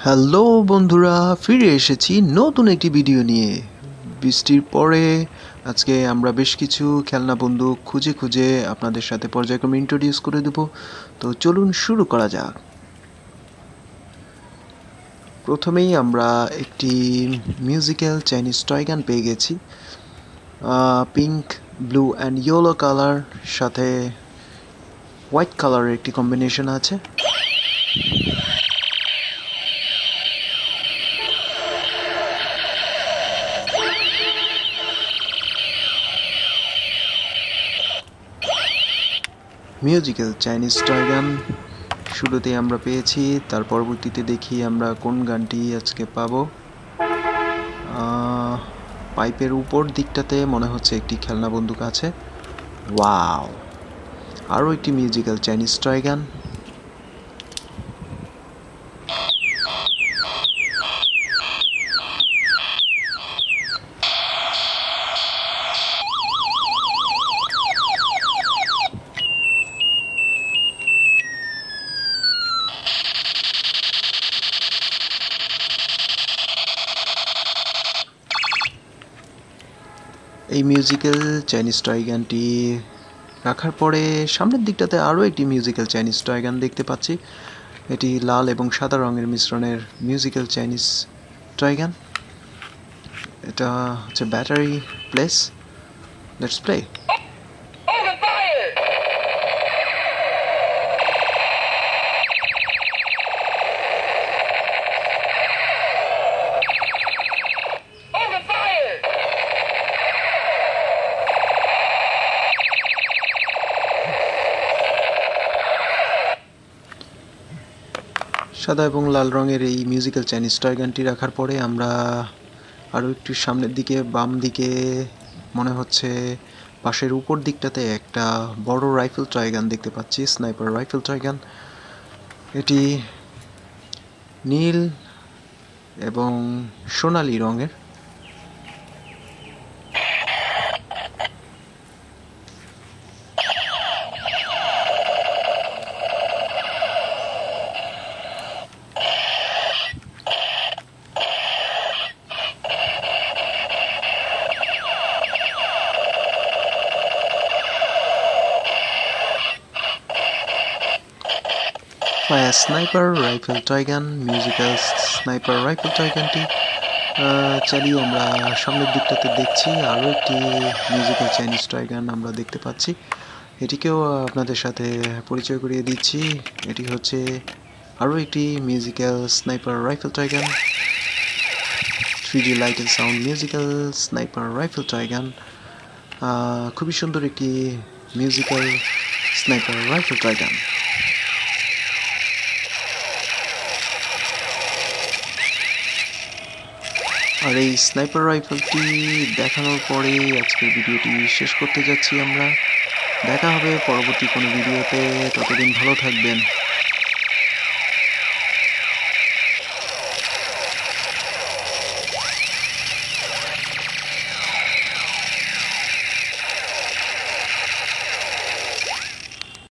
Hello বন্ধুরা, ফিরে এসেছি নতুন একটি ভিডিও নিয়ে। বৃষ্টির পরে আজকে আমরা বেশ কিছু খেলনা বন্দুক খুঁজে খুঁজে আপনাদের সাথে পর্যায়ক্রমে ইন্ট্রোডিউস করে দেব। তো চলুন শুরু করা যাক। প্রথমেই আমরা একটি মিউজিক্যাল চাইনিজ টয়গান পেয়ে গেছি। Pink blue and yellow colour সাথে হোয়াইট কালারের একটি কম্বিনেশন আছে। মিউজিক্যাল চাইনিজ টয় গান শুরুতে আমরা পেয়েছি, তার পরবর্তীতে দেখি আমরা কোন গানটি আজকে পাবো। পাইপের উপর দিকটাতে মনে হচ্ছে একটি খেলনা বন্দুক আছে। ওয়াও আরও একটি মিউজিক্যাল চাইনিজ টয় গান এই মিউজিক্যাল চাইনিজ টয় গানটি রাখার পরে সামনের দিকটাতে আরও একটি মিউজিক্যাল চাইনিজ টয় গান দেখতে পাচ্ছি। এটি লাল এবং সাদা রঙের মিশ্রণের মিউজিক্যাল চাইনিজ টয় গান। এটা হচ্ছে ব্যাটারি প্লেস লেটস প্লে সাদা এবং লাল রঙের এই মিউজিক্যাল চাইনিজ টয় গানটি রাখার পরে আমরা আরও একটু সামনের দিকে, বাম দিকে, মনে হচ্ছে পাশের উপর দিকটাতে একটা বড় রাইফেল টয় গান দেখতে পাচ্ছি স্নাইপার রাইফেল টয় গান। এটি নীল এবং সোনালি রঙের। Fire sniper rifle toy gun musical sniper rifle টয়গানটি চালিয়ে আমরা সামনের দিকটাতে দেখছি, আরও একটি মিউজিক্যাল চাইনিজ টয়গান আমরা দেখতে পাচ্ছি। এটিকেও আপনাদের সাথে পরিচয় করিয়ে দিচ্ছি। এটি হচ্ছে আরও একটি musical sniper rifle toy gun three D light and sound musical sniper rifle toy gun খুবই সুন্দর একটি musical sniper rifle toy gun আর এই স্নাইপার রাইফেলটি দেখানোর পরে আজকের ভিডিওটি শেষ করতে যাচ্ছি আমরা। দেখা হবে পরবর্তী কোনো ভিডিওতে। ততদিন ভালো থাকবেন।